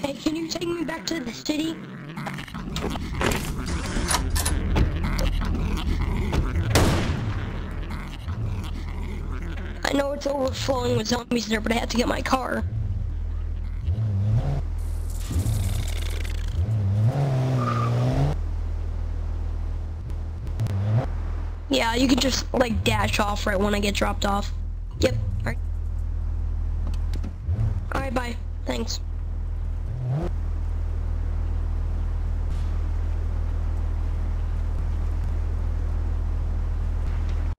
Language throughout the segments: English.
Hey, can you take me back to the city? I know it's overflowing with zombies there, but I have to get my car. Yeah, you can just like dash off right when I get dropped off. Yep. Alright. Alright, bye. Thanks.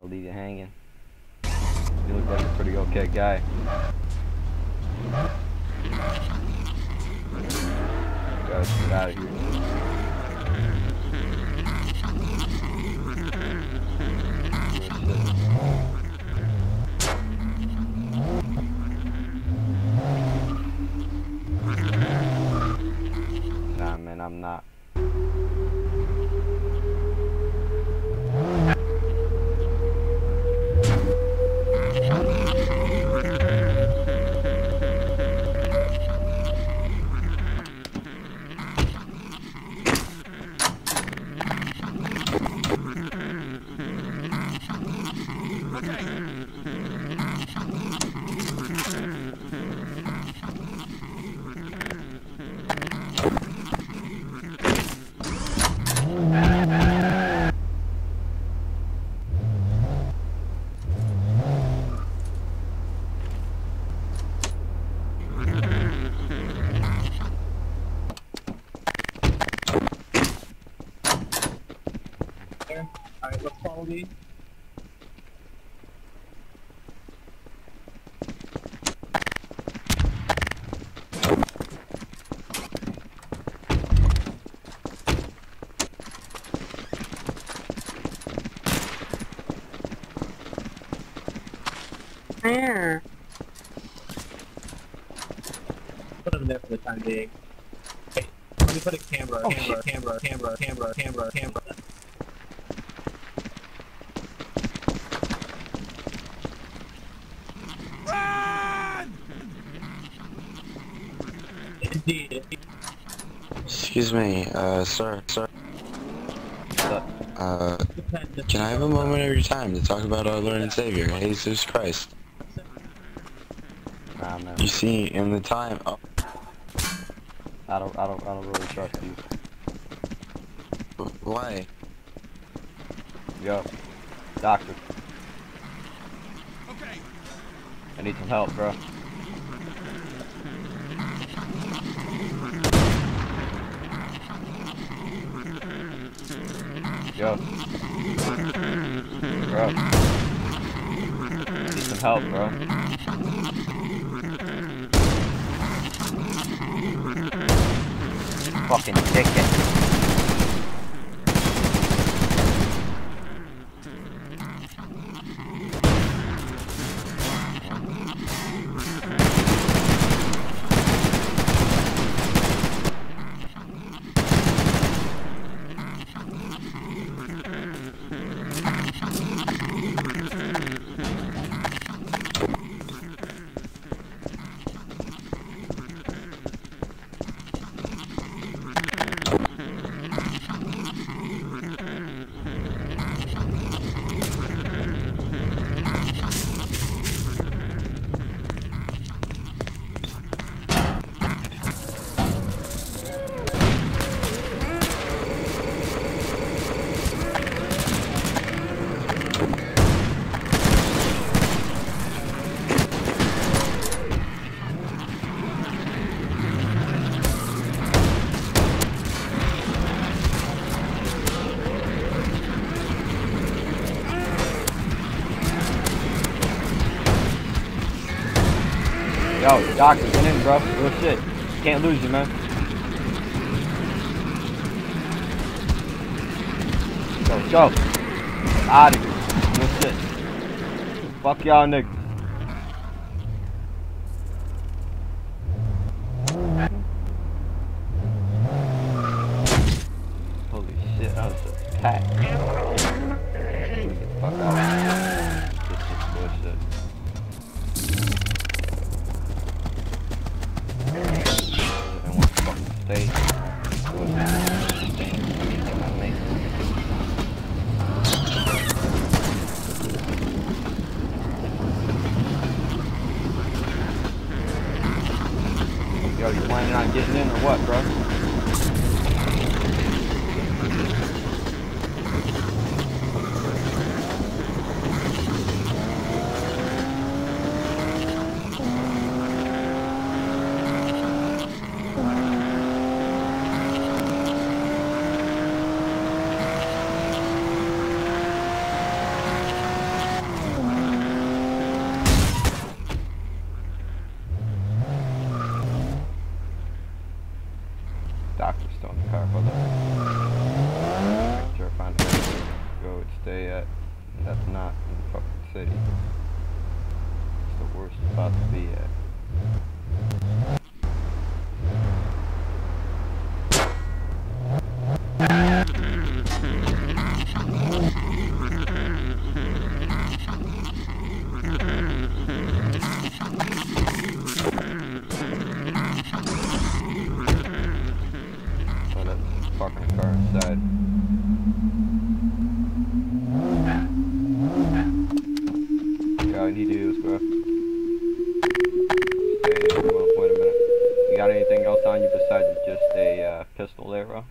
I'll leave you hanging. You look like a pretty okay guy. Gotta get out of here. Nah, man, I'm not. Alright, let's follow me. Where? Put them there for the time being. Hey, let me put a camera, camera, camera, camera, camera, camera, camera. Indeed. Excuse me, uh, sir, sir. Uh, can I have a moment of your time to talk about our Lord and Savior, Jesus Christ? Nah, man. You see, in the time, oh, I don't, I don't, I don't really trust you. why? Yo, doctor. Okay. I need some help, bro. Yo. Bro. Need some help, bro. Fucking ticket. Doctor, get in, bro. Real shit. Can't lose you, man. Go, go. Out of here. Real shit. Fuck y'all niggas. Holy shit, that was a pack. Get the fuck out of here. This shit's bullshit. you planning on getting in or what, bro? In the car, hold on. Sure, find go and stay at. That's not in the fucking city. It's the worst spot to be at. Oh, that fucking car inside. Yeah, all you need to do is bro. Stay, well, wait a minute. You got anything else on you besides just a uh, pistol there, bro?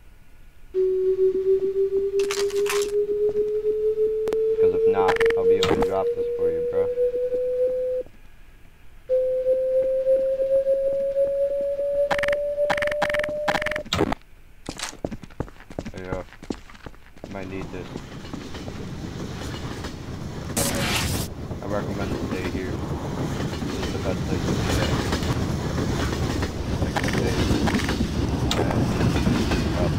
Because if not, I'll be able to drop this for you, bro. There you go. Might need this. I recommend to stay here. This is the best place to be at. Like I say, uh, up.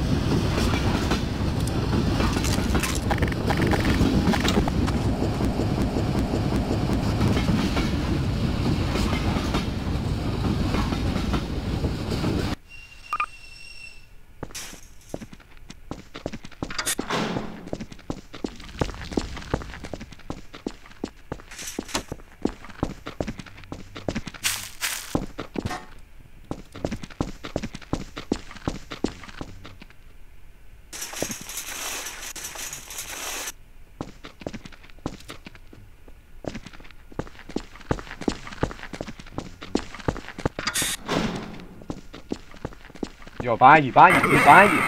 Yo, behind you, behind you, behind you.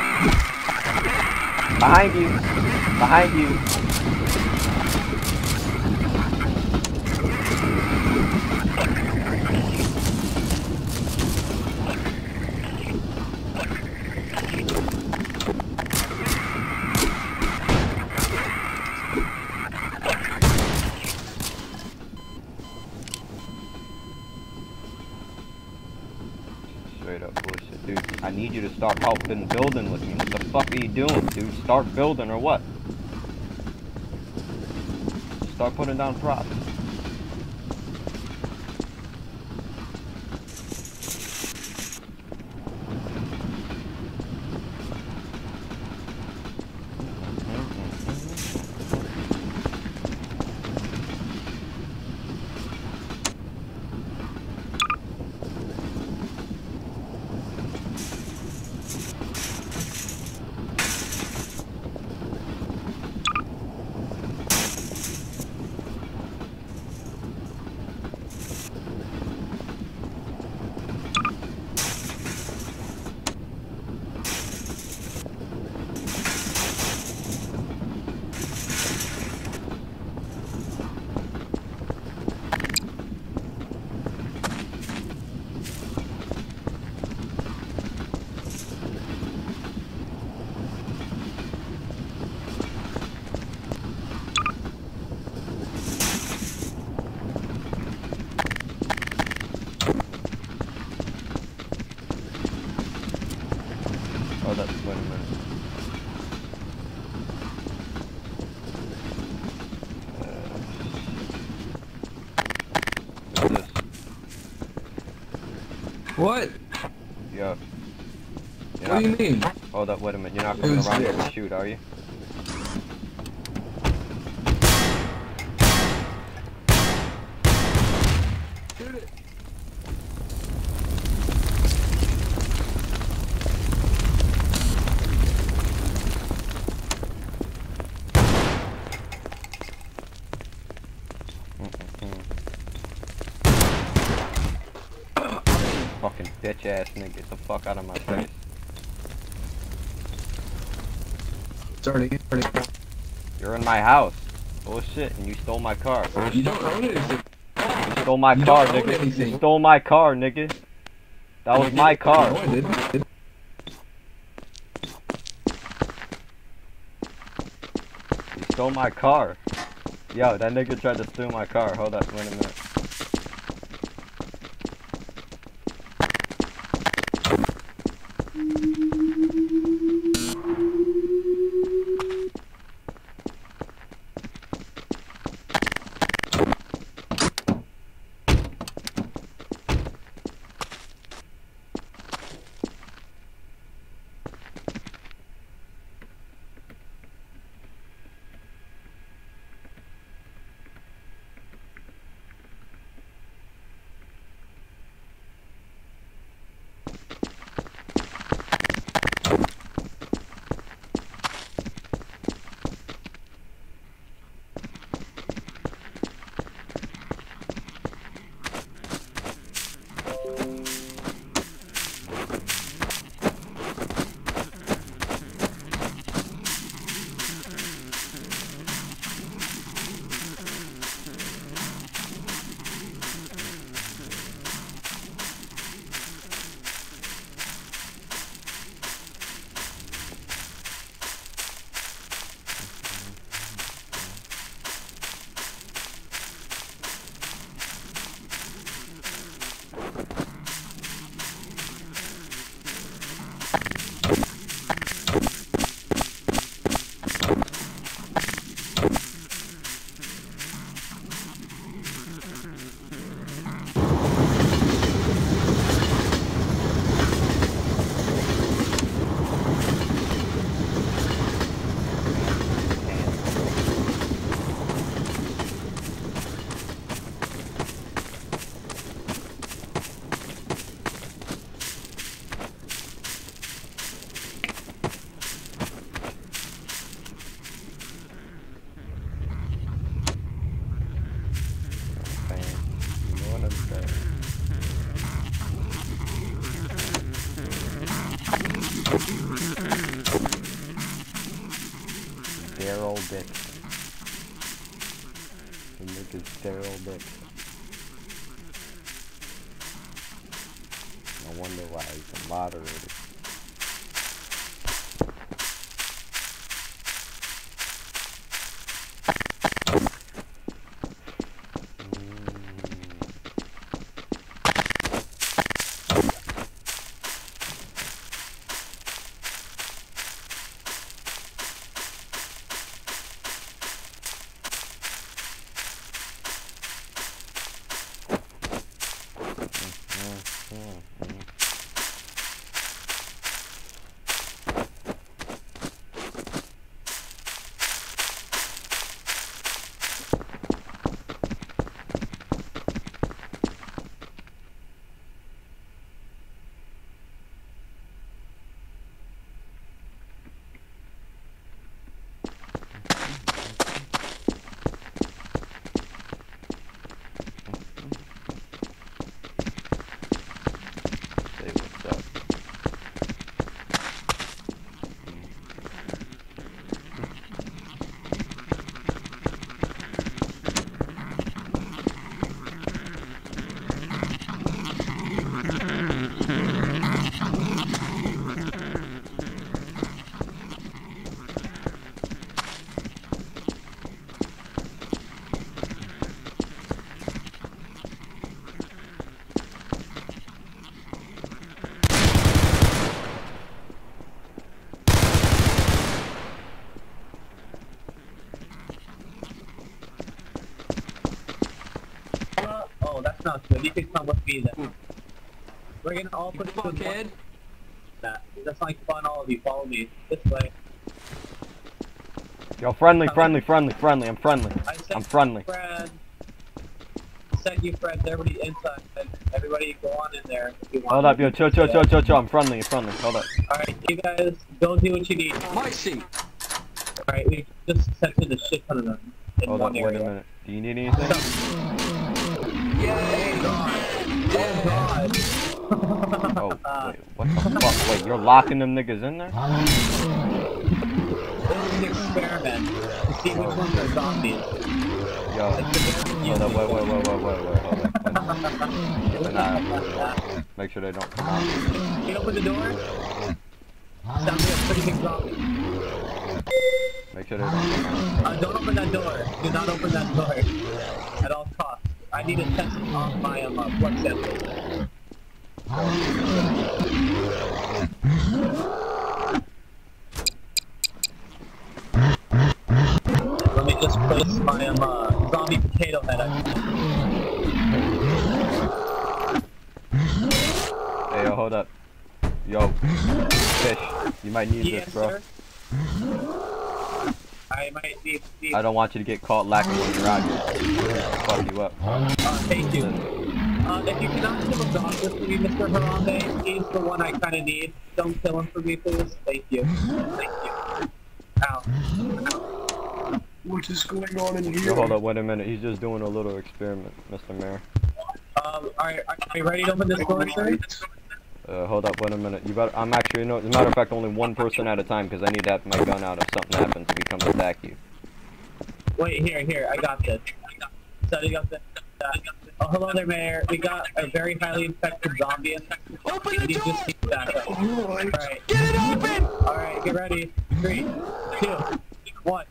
Behind you. Behind you. Straight up bullshit, dude. I need you to start helping building with me. What the fuck are you doing, dude? Start building or what? Start putting down props. Oh, that's wait a minute. Uh, what's this? What? Yeah. You're What do you mean? Hold up, wait a minute. You're not coming around here to shoot, are you? Fuck fucking bitch ass nigga. Get the fuck out of my face. Starting, starting. You're in my house. Bullshit, and you stole my car. You don't own anything. You stole my You car, nigga. You stole my car, nigga. That was my No, car. You stole my car. Yo, that nigga tried to steal my car. Hold up, wait a minute. You can come with me then. We're gonna all put it in kid. That. That's like fun, all of you. Follow me. This way. Yo, friendly, friendly, friendly, friendly. I'm friendly. I I'm friendly. you friends. Sent you friends. Everybody inside. Everybody go on in there if you want. Hold up, yo, chill, chill, chill, chill, chill. I'm friendly, I'm friendly. Hold up. Alright, you guys, go do what you need. My seat. Alright, we just sent in a shit ton of them in Hold one up, wait a minute. Do you need anything? Oh. Oh, wait, what the fuck? Wait, you're locking them niggas in there? This is an experiment to see which ones are zombies. Yo, hold up, wait, wait, wait, wait, wait, wait, hold up. Keep an eye out for them. Make sure they don't come out. Can you open the door? Sounds like a pretty big zombie. Make sure they don't come out. Uh, don't open that door. Do not open that door. At all costs. I need to test on my um, uh, blood sample. Let me just place my um, uh, zombie potato head on. Hey, yo, hold up. Yo, fish, you might need Yes, this, bro. sir. I might need, need I don't want you to get caught lacking when you're. Fuck you up. uh, thank you. Uh, if you cannot kill a dog for me, Mr. Harambe, he's the one I kind of need. Don't kill him for me, please. Thank you. Thank you. Ow. Ow. What is going on in Yo, here? hold up, wait a minute. He's just doing a little experiment, Mr. Mayor. Um, are, are you ready to open this door, sir? Uh, hold up, wait a minute. You better, I'm actually, no, as a matter of fact, only one person at a time because I need to have my gun out if something happens if he comes to attack you. Wait, here, here, I got this. Setting up the. Uh, oh, hello there, Mayor. We got a very highly infected zombie in Open the door! Just keep back. Alright. Alright. Get it open! Alright, get ready. Three, two, one.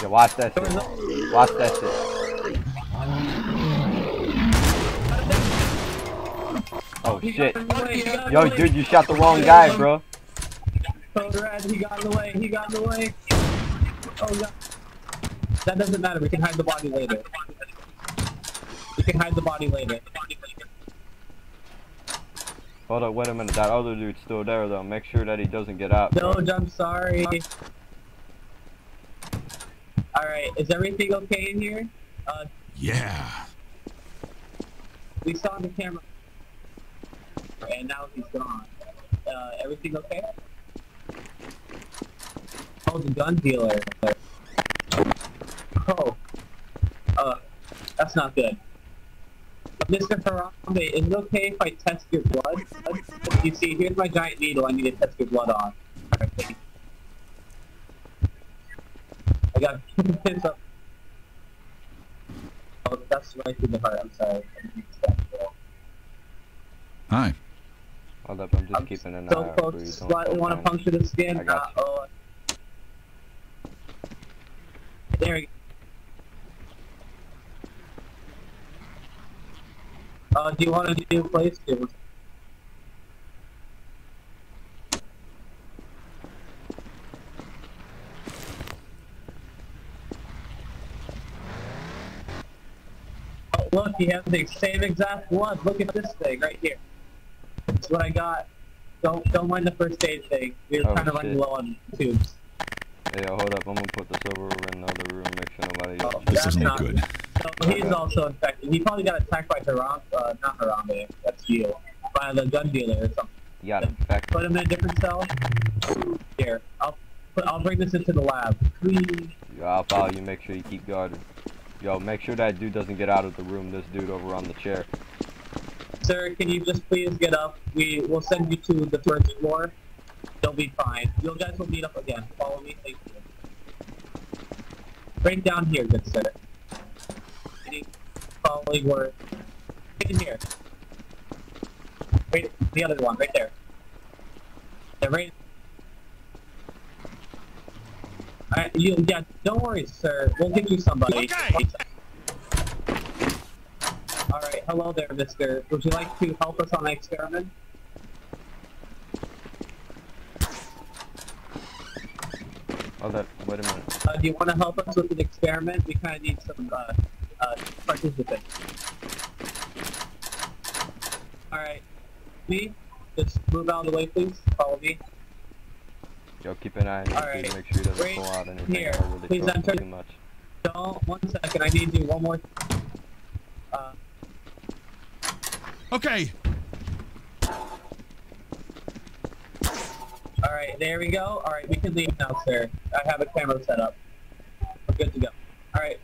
Yeah, watch that shit. Watch that shit. Oh He shit. got in the way, he got in Yo, the way. dude, you shot the wrong guy, bro. Code red, he got in the way, he got in the way. Oh god. That doesn't matter, we can hide the body later. We can hide the body later. Hold up, wait a minute. That other dude's still there, though. Make sure that he doesn't get out. No. I'm sorry. Alright, is everything okay in here? Uh, Yeah. we saw the camera. And now he's gone. Uh, everything okay? Oh, the gun dealer. Oh. Uh, that's not good. Mr. Harambe, is it okay if I test your blood? You see, here's my giant needle I need to test your blood on. Alright, thank you. I got pins up. Oh, that's right through the heart, I'm sorry. I didn't to. Hi. Hold up, I'm just I'm keeping an eye so out for you. Don't want to puncture the skin. I got Uh, oh. There we go. Uh, do you want to do place two? Oh, look, he has the same exact blood. Look at this thing right here. That's what I got. Don't don't mind the first aid thing. We were Oh, kind of running shit. low on tubes. Hey, yo, hold up. I'm gonna put this over in another room. Make sure nobody Oh, else. This That's doesn't look good. So he's also infected. He probably got attacked by Haram, uh, not Harambe, that's you, by the gun dealer or something. Yeah. infected. Put him in a different cell. Here, I'll put, I'll bring this into the lab. Please. Yo, I'll follow you. Make sure you keep guarded. Yo, make sure that dude doesn't get out of the room. This dude over on the chair. Sir, can you just please get up? We will send you to the first floor. You'll be fine. You guys will meet up again. Follow me. Thank you. Right down here, good sir. Any Following word. Right in here. Right, the other one, right there. Yeah, right. Alright, you, yeah, don't worry, sir. We'll give you somebody. Okay. Alright, hello there, mister. Would you like to help us on the experiment? Oh, that. Wait a minute. Uh, do you want to help us with an experiment? We kind of need some uh, uh, participants. Alright. Me? Just move out of the way, please. Follow me. Yo, keep an eye on All right. Make sure he doesn't Right pull out anything here. really Please enter. too much. Don't. One second. I need you. One more. Uh, Okay. Alright, there we go. Alright, we can leave now, sir. I have a camera set up. We're good to go. Alright.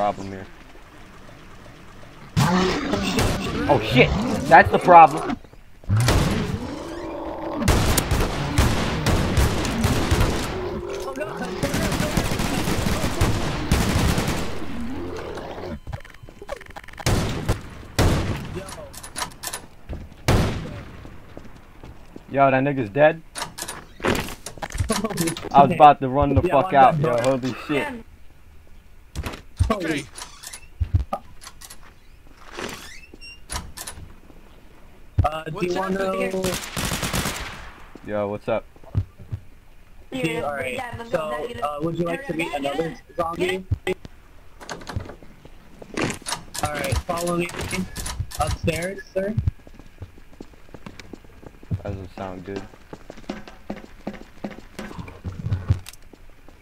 Problem here? Oh shit! That's the problem. Yo, that nigga's dead. I was about to run the fuck out, yo. Holy shit. Man, Okay. Uh, do you want to? Yo, what's up? yeah, All right. yeah, So, go, let's go. uh, would you like to meet another zombie? All right. Follow me upstairs, sir. Doesn't sound good.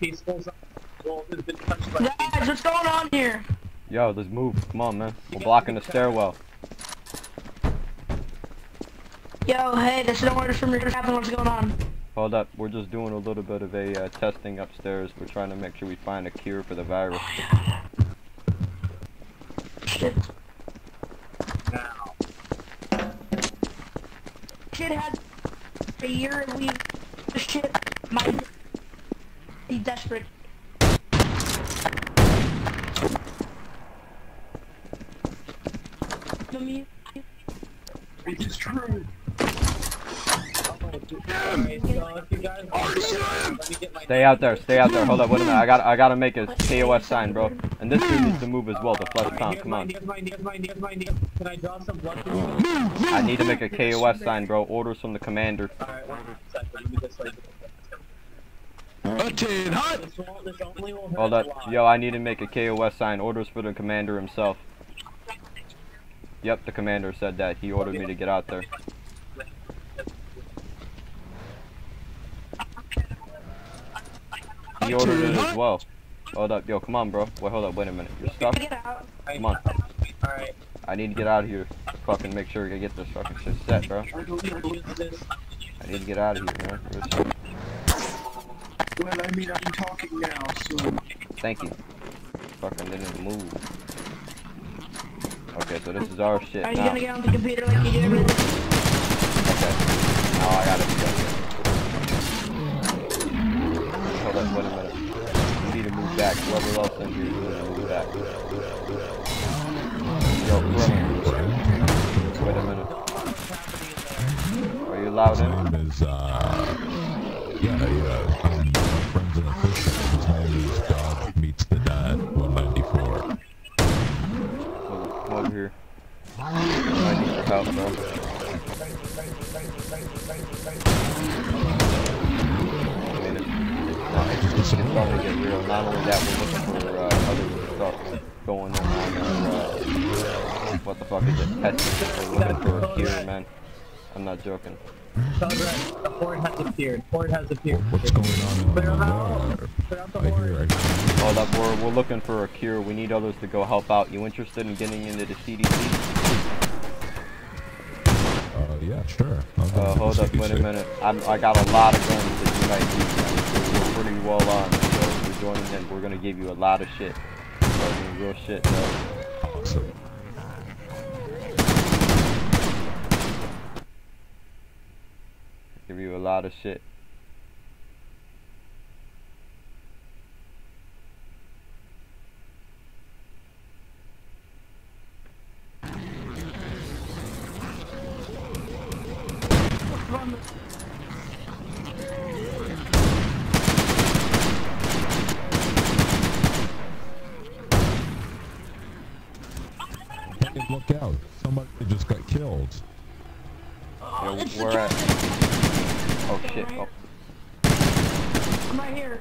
Peaceful zombie. Wolf has been touched by Guys, what's going on here? Yo, let's move. Come on, man. We're blocking the stairwell. Yo, hey, this is an order from your captain. What's going on? Hold up. We're just doing a little bit of a uh, testing upstairs. We're trying to make sure we find a cure for the virus. Shit. now. Shit had a year and we shit might be desperate. The mu- It is true. Okay, so if you guys let me get my Stay out there. Stay out there. Hold up. Wait a minute. I got. I gotta make a KOS sign, bro. And this dude needs to move as well. The flesh pound. Come on. I need to make a KOS sign, bro. Orders from the commander. Hold up. Yo, I need to make a KOS sign. Orders for the commander himself. Yep, the commander said that. He ordered me to get out there. He ordered it as well. Hold up, yo, come on, bro. Wait, hold up, wait a minute. You're stuck? Get out. Come on. Alright. I need to get out of here. Fucking make sure I get this fucking shit set, bro. I believe use this. I need to get out of here, man. Well, I mean, I'm talking now, so Thank you. Fucking didn't move. Okay, so this is our shit Are you now. gonna get on the computer like you do everything? Okay. Now I gotta do Up, wait a minute. We need to move back. Whoever else in you need to move back. Yo, bro. Wait a minute. Are you allowed in? name is, uh, yeah, yeah, um, friend's an official. His name is God Meets the Dad, 194. Come come here. I need your help, bro. It's, starting to get real. Not only that, we're looking for uh, other stuff going on. Uh, what the fuck is it? Testing. We're looking for a cure, man. I'm not joking. Progress. The horde has appeared. Horde has appeared. What's going on Clear the out. Clear out the horde. Hold up, we're, we're looking for a cure. We need others to go help out. You interested in getting into the CDC? Yeah, sure. Uh, hold up, wait a minute. I'm, I got a lot of guns that you might need. We're pretty well armed, so if you're joining in, we're gonna give you a lot of shit. Real shit, bro. Awesome. Give you a lot of shit. Look out. Somebody just got killed. Oh, Yo, it's where at? Oh, shit. Right oh. I'm right here.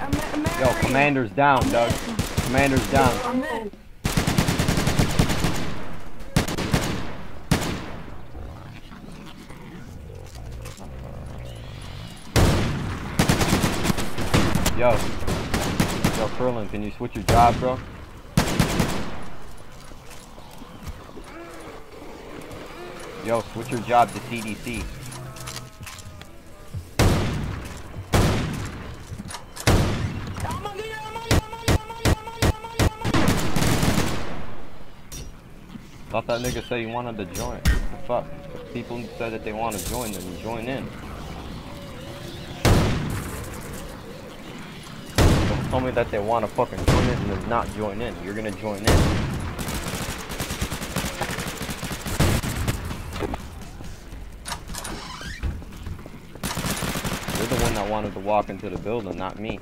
I'm, I'm, I'm Yo, commander's down, Doug. Commander's down. I'm in. Yo. Yo, Furlan, can you switch your job, bro? Yo, switch your job to CDC. Thought that nigga said he wanted to join. Fuck? If people said that they want to join, then you join in. Don't tell me that they want to fucking join in and not join in. You're gonna join in. Wanted to walk into the building, not me.